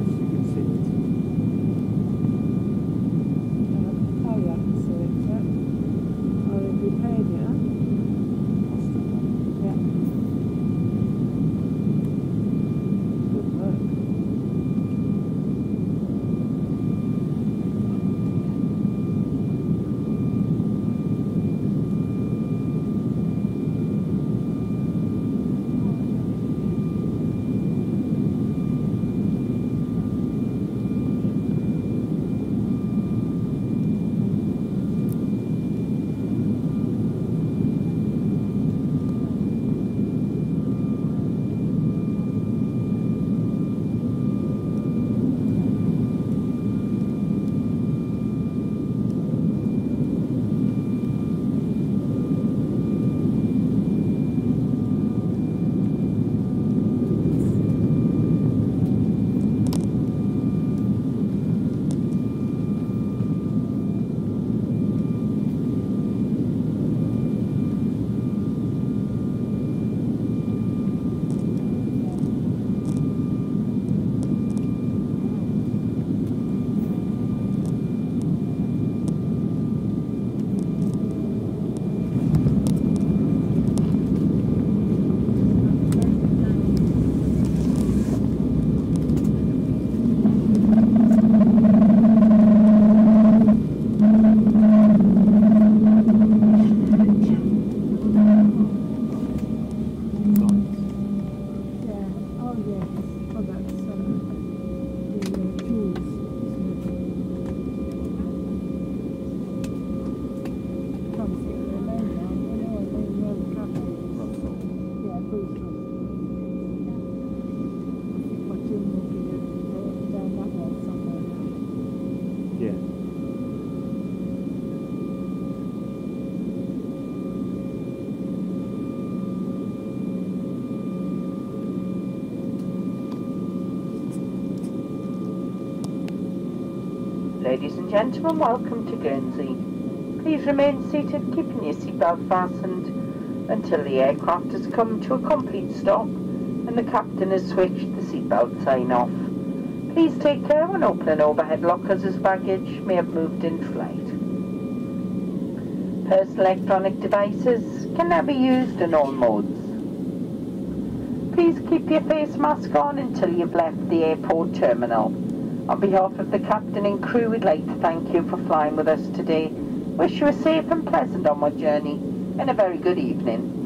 Yes, you can see it. Yes. Ladies and gentlemen, welcome to Guernsey. Please remain seated, keeping your seatbelt fastened until the aircraft has come to a complete stop and the captain has switched the seatbelt sign off. Please take care when opening overhead lockers as baggage may have moved in flight. Personal electronic devices can now be used in all modes. Please keep your face mask on until you've left the airport terminal. On behalf of the captain and crew, we'd like to thank you for flying with us today. Wish you a safe and pleasant onward journey and a very good evening.